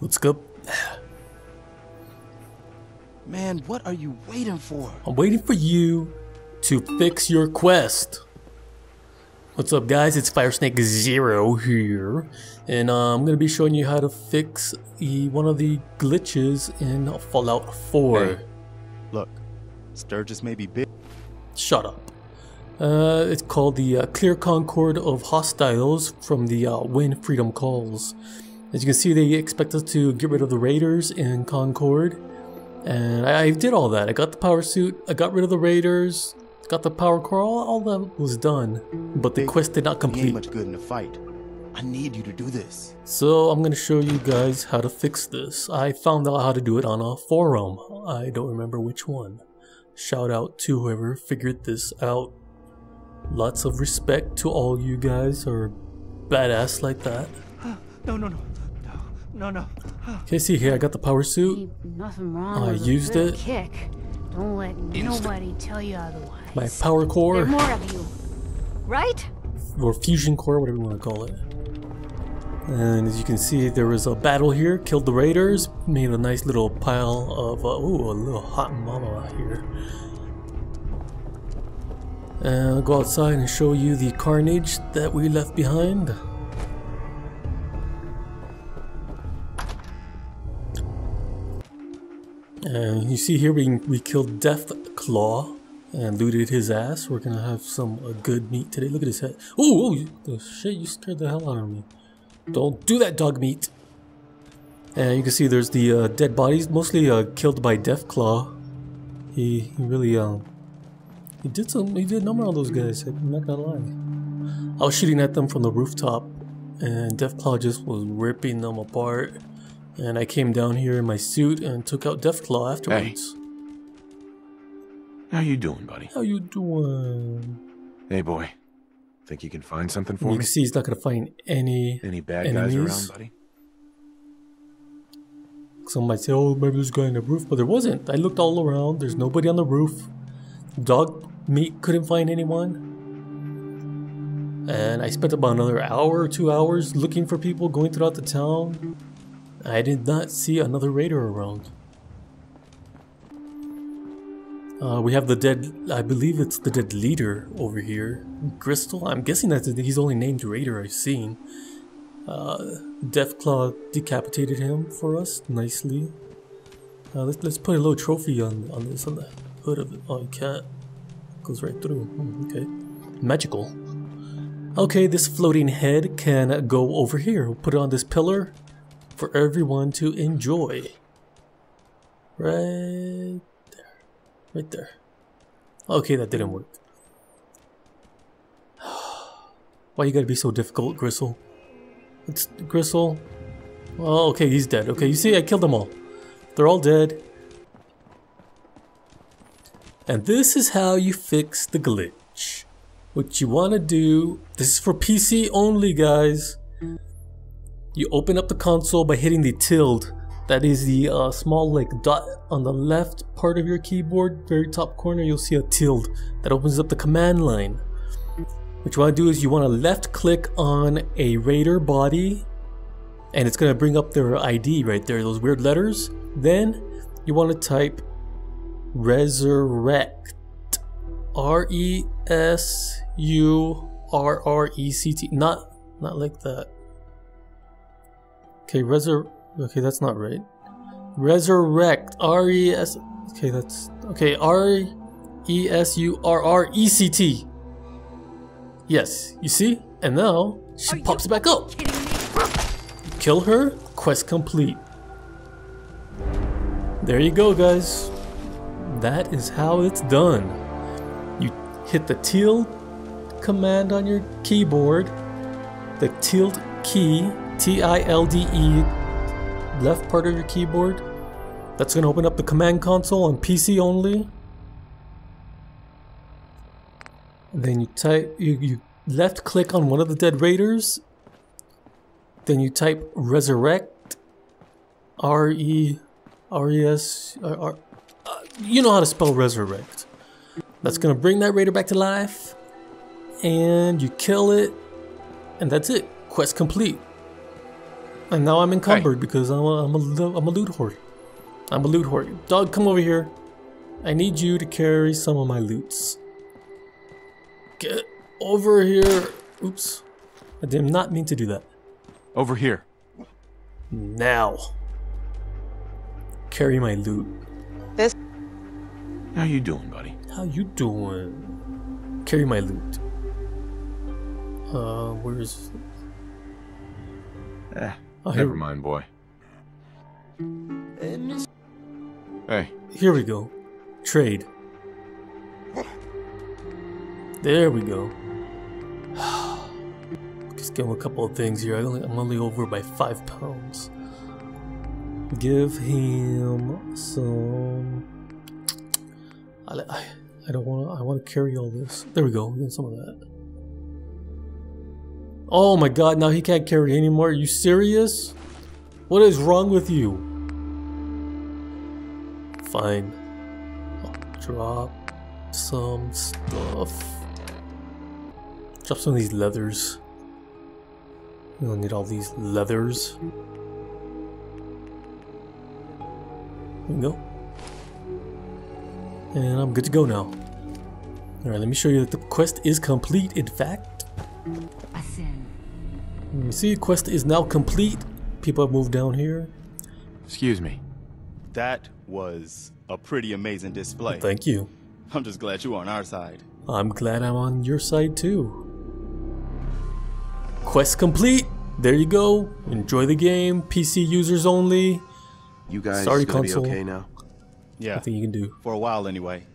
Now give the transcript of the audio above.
Let's go. Man, what are you waiting for? I'm waiting for you to fix your quest. What's up guys, it's Firesnake Zero here, and uh, I'm gonna be showing you how to fix the, one of the glitches in Fallout 4. Hey. Look, Sturgis may be big. Shut up. Uh, it's called the uh, Clear Concord of Hostiles from the uh, When Freedom Calls. As you can see, they expect us to get rid of the raiders in Concord, and I, I did all that. I got the power suit, I got rid of the raiders, got the power core, all, all that was done, but the Hey, quest did not You ain't complete. much good in a fight. I need you to do this. So I'm gonna show you guys how to fix this. I found out how to do it on a forum. I don't remember which one. Shout out to whoever figured this out. Lots of respect to all you guys who are badass like that. Ah, no, no, no. No, no, no. Okay, see here, I got the power suit. Ain't nothing wrong I with used a good it. kick. Don't let nobody tell you otherwise. My power There are core, more of you, right? or fusion core, whatever you want to call it. And as you can see, there was a battle here, killed the raiders, made a nice little pile of, uh, ooh, a little hot mama here. And I'll go outside and show you the carnage that we left behind. And you see here we, we killed Death Claw and looted his ass. We're gonna have some uh, good meat today. Look at his head. Oh, oh the shit! You scared the hell out of me. Don't do that, Dogmeat. And you can see there's the uh, dead bodies, mostly uh, killed by Deathclaw. He he really um he did some he did a number on those guys. I'm not gonna lie. I was shooting at them from the rooftop, and Deathclaw just was ripping them apart. And I came down here in my suit and took out Deathclaw afterwards. How you doing, buddy? How you doing? Hey, boy. Think you can find something for You for can me? see he's not gonna find any. Any bad enemies? guys around, buddy? Some might say, "Oh, maybe there's a guy on the roof," but there wasn't. I looked all around. There's nobody on the roof. Dog meat couldn't find anyone. And I spent about another hour or two hours looking for people going throughout the town. I did not see another raider around. Uh, we have the dead, I believe it's the dead leader over here. Crystal? I'm guessing that he's only named Raider I've seen. Uh, Deathclaw decapitated him for us nicely. Uh, let's, let's put a little trophy on, on this, on the hood of it. Oh, you can't. Goes right through. Hmm, okay. Magical. Okay, this floating head can go over here. We'll put it on this pillar for everyone to enjoy. Right there. Right there. Okay, that didn't work. Why you gotta be so difficult, Gristle? It's Gristle. Oh, okay, he's dead. Okay, you see, I killed them all. They're all dead. And this is how you fix the glitch. What you want to do, this is for PC only, guys. You open up the console by hitting the tilde. That is the uh, small like dot on the left part of your keyboard, very top corner. You'll see a tilde that opens up the command line. What you want to do is you want to left click on a raider body and it's going to bring up their ID right there, those weird letters. Then you want to type resurrect. R E S U R R E C T. Not not like that. Okay, resur Okay, that's not right. Resurrect. R E S Okay, that's Okay, R E S U R R E C T. Yes, you see? And now she pops back up. Kill her, quest complete. There you go, guys. That is how it's done. You hit the tilde command on your keyboard, the tilt key, T I L D E, left part of your keyboard. That's going to open up the command console on PC only. Then you type, you, you left click on one of the dead raiders. Then you type resurrect, R E R E S, R, R, uh, you know how to spell resurrect. That's gonna bring that raider back to life, and you kill it, and that's it. Quest complete. And now I'm encumbered because I'm a, I'm a, lo- I'm a loot hoard. I'm a loot hoard. Dog, come over here. I need you to carry some of my loots. Get over here. Oops. I did not mean to do that. Over here. Now. Carry my loot. This. How you doing, buddy? How you doing? Carry my loot. Uh, where's... Eh, Oh, here, Oh, never mind, boy. Hey, here we go. Trade. There we go. Just give him a couple of things here. I only, I'm only over by five pounds. Give him some. I, I, I don't want to. I want to carry all this. There we go. Give him some of that. Oh my god! Now he can't carry anymore. Are you serious? What is wrong with you? Fine. I'll drop some stuff. Drop some of these leathers. We don't need all these leathers. There we go. And I'm good to go now. Alright, let me show you that the quest is complete, in fact. Ascend. You see, quest is now complete. People have moved down here. excuse me. That was a pretty amazing display. Thank you. I'm just glad you're on our side. I'm glad I'm on your side too. Quest complete. There you go. Enjoy the game. PC users only. You guys Sorry, gonna console. be okay now? Yeah, Nothing you can do. for a while anyway.